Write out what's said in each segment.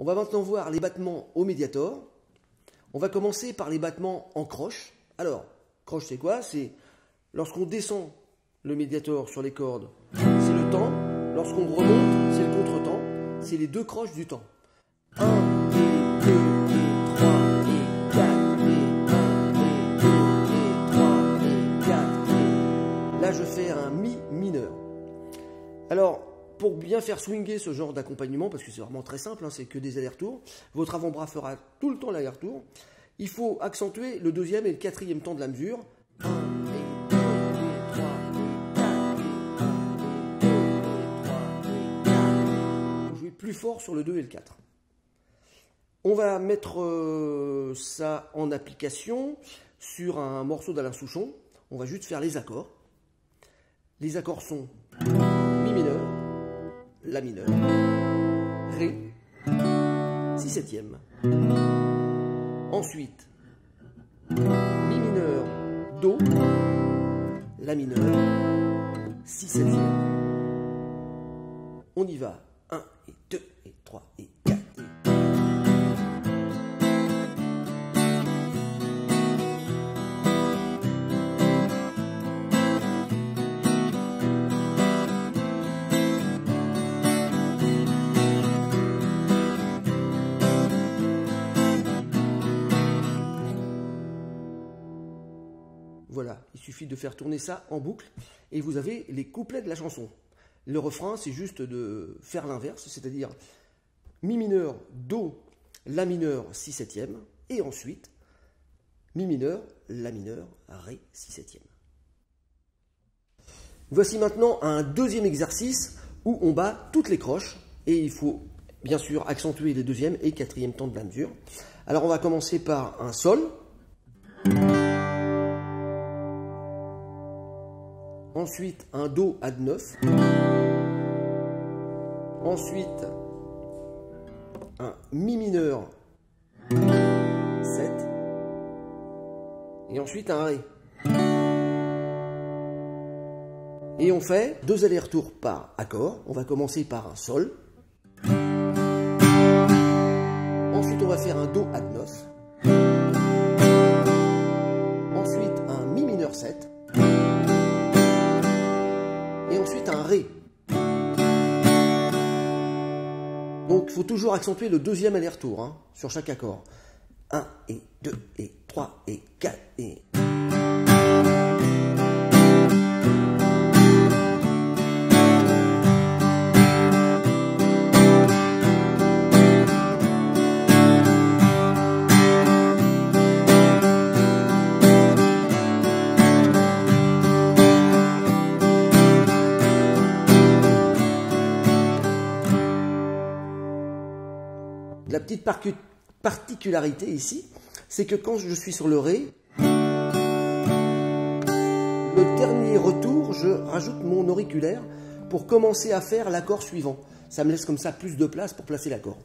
On va maintenant voir les battements au médiator. On va commencer par les battements en croche. Alors, croche c'est quoi? C'est lorsqu'on descend le médiator sur les cordes, c'est le temps. Lorsqu'on remonte, c'est le contre-temps. C'est les deux croches du temps. 1 et 2 et 3 et 4 et 1 et 2 et 3 et 4 et... Là je fais un mi mineur. Alors, pour bien faire swinger ce genre d'accompagnement, parce que c'est vraiment très simple, hein, c'est que des allers-retours, votre avant-bras fera tout le temps l'aller-retour, il faut accentuer le deuxième et le quatrième temps de la mesure. 1 et 2 et 3 et 4 et 1 et 2 et 3 et 4. Vous jouez plus fort sur le 2 et le 4. On va mettre euh, ça en application sur un morceau d'Alain Souchon. On va juste faire les accords. Les accords sont La mineur, Ré, Si septième. Ensuite, Mi mineur, Do, La mineur, Si septième. On y va. 1 et 2 et 3 Voilà, il suffit de faire tourner ça en boucle et vous avez les couplets de la chanson. Le refrain, c'est juste de faire l'inverse, c'est-à-dire Mi mineur, Do, La mineur, Si septième, et ensuite Mi mineur, La mineur, Ré, Si septième. Voici maintenant un deuxième exercice où on bat toutes les croches et il faut bien sûr accentuer les deuxièmes et quatrième temps de la mesure. Alors on va commencer par un Sol. Ensuite, un Do ad 9. Ensuite, un Mi mineur 7. Et ensuite, un Ré. Et on fait deux allers-retours par accord. On va commencer par un Sol. Ensuite, on va faire un Do ad 9. Toujours accentuer le deuxième aller-retour hein, sur chaque accord. 1 et 2 et 3 et 4 et... La petite particularité ici, c'est que quand je suis sur le Ré, le dernier retour, je rajoute mon auriculaire pour commencer à faire l'accord suivant. Ça me laisse comme ça plus de place pour placer l'accord.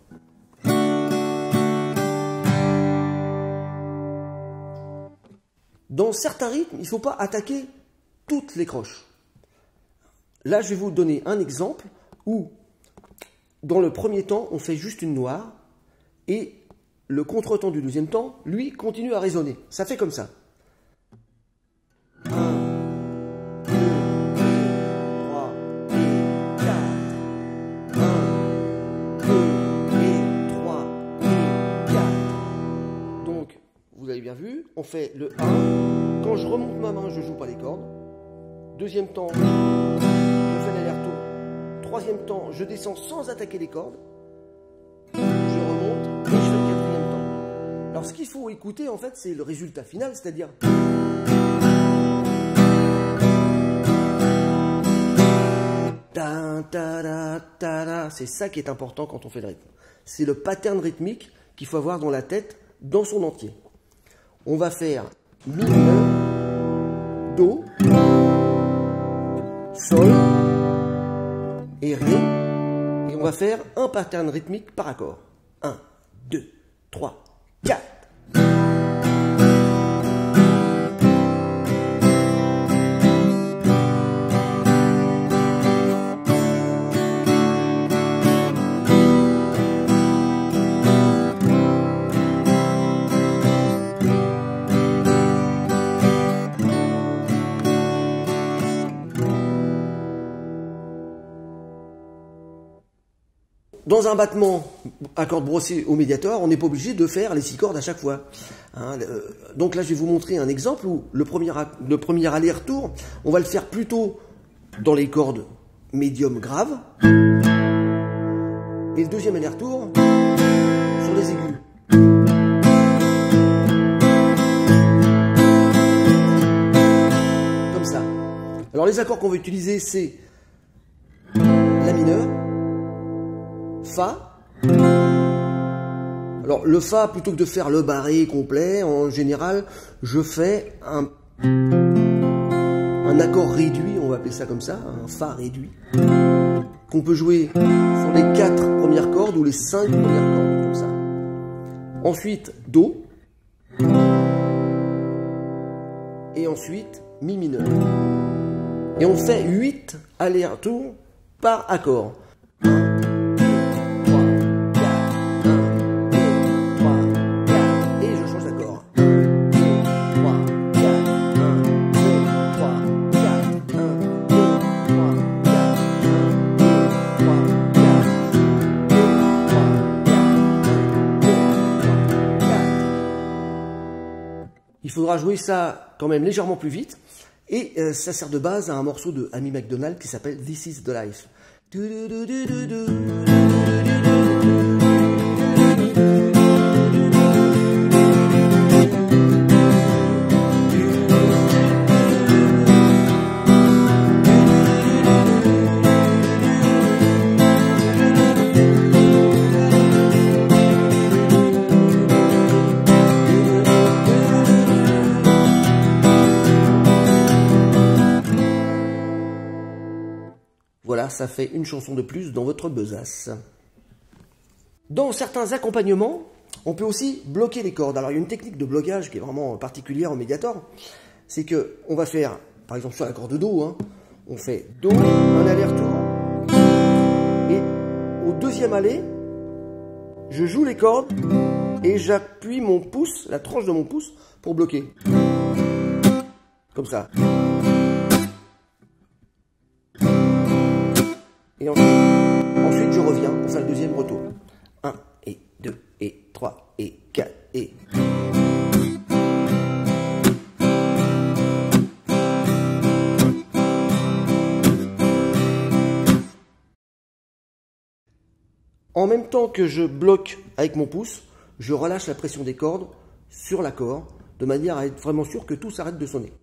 Dans certains rythmes, il ne faut pas attaquer toutes les croches. Là, je vais vous donner un exemple où, dans le premier temps, on fait juste une noire et le contretemps du deuxième temps, lui, continue à résonner. Ça fait comme ça. 1, 2, 3, 4. 1, 2 et 3 et 4. Donc, vous avez bien vu, on fait le 1. Quand je remonte ma main, je joue pas les cordes. Deuxième temps, je fais l'aller-retour. Troisième temps, je descends sans attaquer les cordes. Alors ce qu'il faut écouter en fait, c'est le résultat final, c'est-à-dire. C'est ça qui est important quand on fait le rythme. C'est le pattern rythmique qu'il faut avoir dans la tête, dans son entier. On va faire mineur, Do, Sol et Ré. Et on va faire un pattern rythmique par accord. 1, 2, 3, dans un battement à cordes brossées au médiator, on n'est pas obligé de faire les six cordes à chaque fois. Hein, donc là, je vais vous montrer un exemple où le premier, le premier aller-retour, on va le faire plutôt dans les cordes médium graves. Et le deuxième aller-retour sur les aigus. Comme ça. Alors les accords qu'on va utiliser, c'est Alors le Fa, plutôt que de faire le barré complet, en général, je fais un, un accord réduit, on va appeler ça comme ça, un Fa réduit, qu'on peut jouer sur les quatre premières cordes ou les cinq premières cordes, comme ça. Ensuite, Do. Et ensuite, Mi mineur. Et on fait 8 allers-retours par accord. Il faudra jouer ça quand même légèrement plus vite. Et euh, ça sert de base à un morceau de Amy McDonald qui s'appelle This is the Life. Ça fait une chanson de plus dans votre besace. Dans certains accompagnements, on peut aussi bloquer les cordes. Alors il y a une technique de blocage qui est vraiment particulière au médiator. C'est que on va faire, par exemple sur la corde Do, hein, on fait Do, un aller-retour, et au deuxième aller, je joue les cordes et j'appuie mon pouce, la tranche de mon pouce, pour bloquer. Comme ça. Et ensuite, je reviens pour faire le deuxième retour. 1 et 2 et 3 et 4 et... En même temps que je bloque avec mon pouce, je relâche la pression des cordes sur l'accord, de manière à être vraiment sûr que tout s'arrête de sonner.